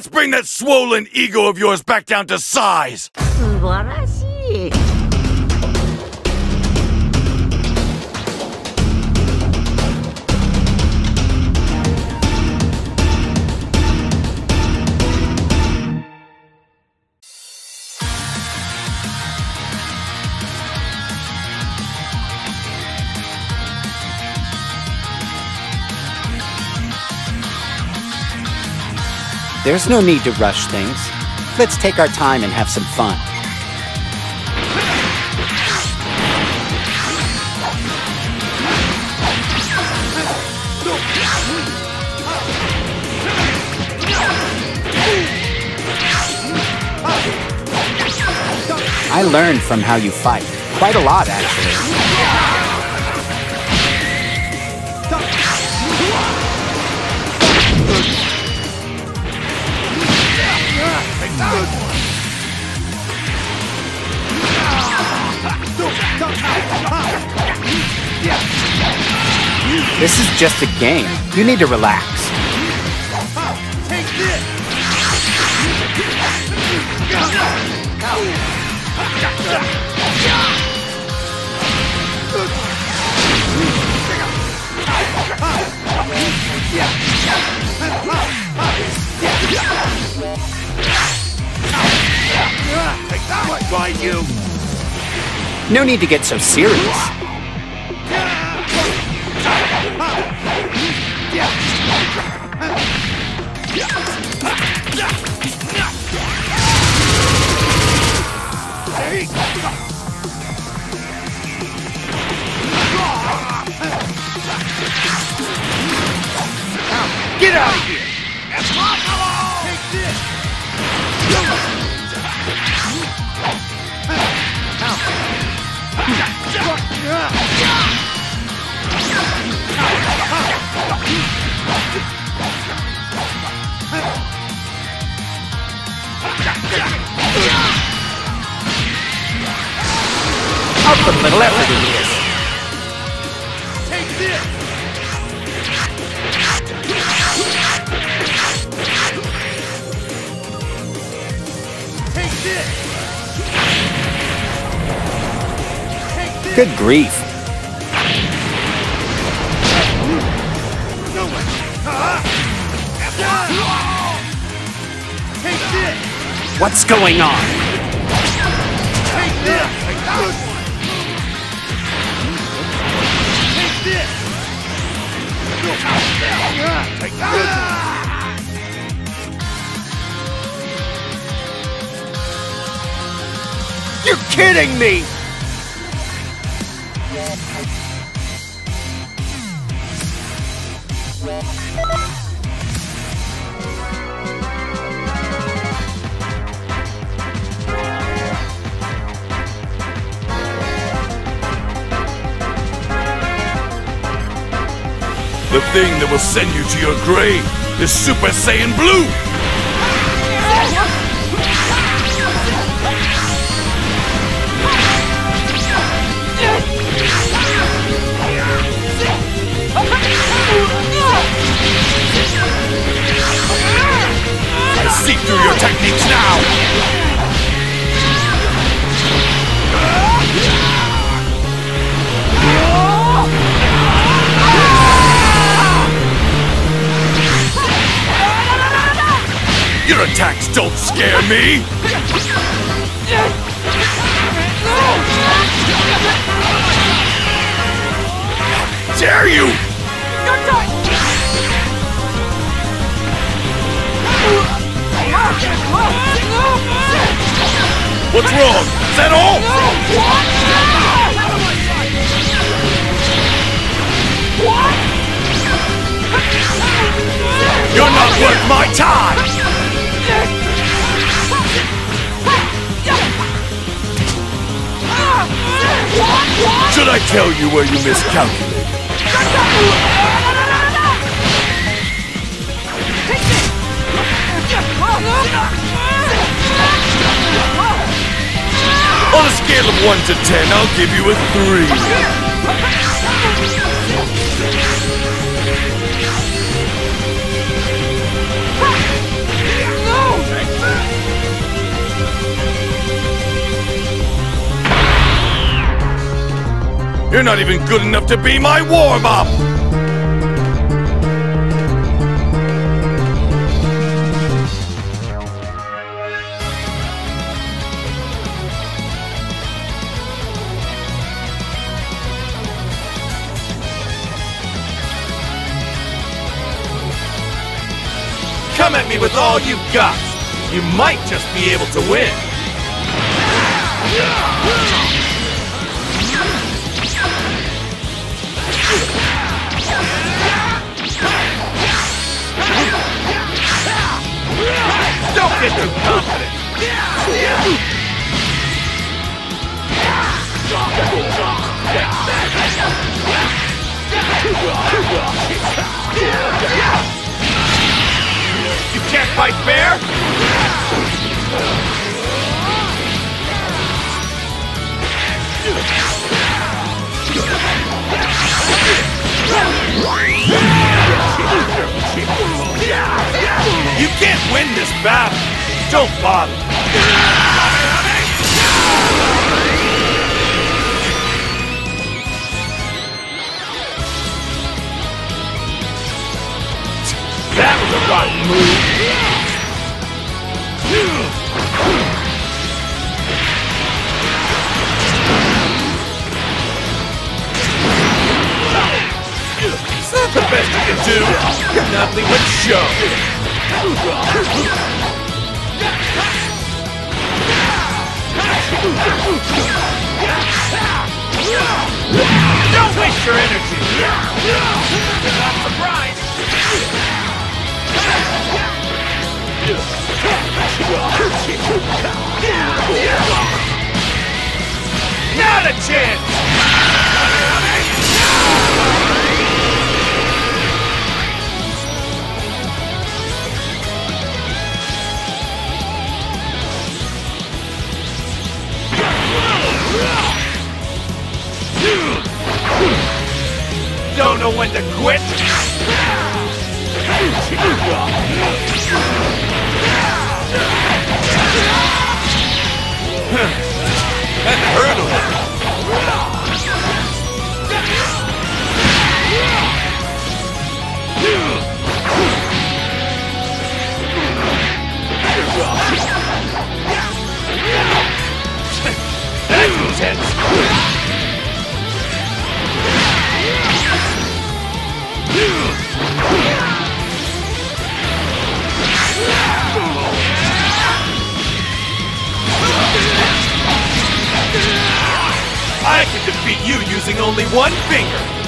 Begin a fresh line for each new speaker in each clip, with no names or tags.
Let's bring that swollen ego of yours back down to size!
There's no need to rush things. Let's take our time and have some fun. I learned from how you fight. Quite a lot, actually. This is just a game. You need to relax. No need to get so serious.
Get out of here!
I'll put a little effort into this. Good grief. What's going on?
Kidding me! The thing that will send you to your grave is Super Saiyan Blue! Your attacks don't scare me! Dare you! What's wrong? Is that all? You're not worth my time! Should I tell you where you miscalculated? On a scale of 1 to 10, I'll give you a 3. You're not even good enough to be my warm-up! Come at me with all you've got! You might just be able to win! You can't fight fair? You can't win this battle! Don't bother! That was a rotten move! Is that the best you can do? Nothing but show! Not a chance! I can defeat you using only one finger!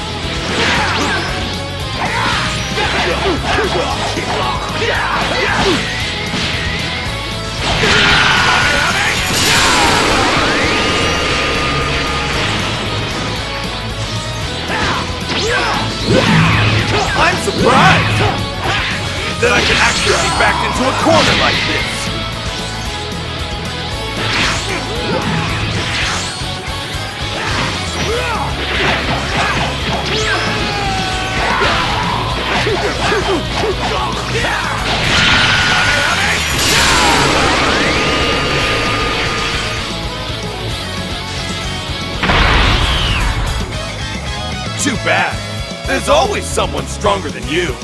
I'm surprised that I can actually be backed into a corner like this! Too bad. There's always someone stronger than
you.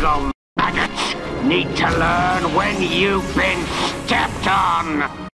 Little maggots need to learn when you've been stepped on.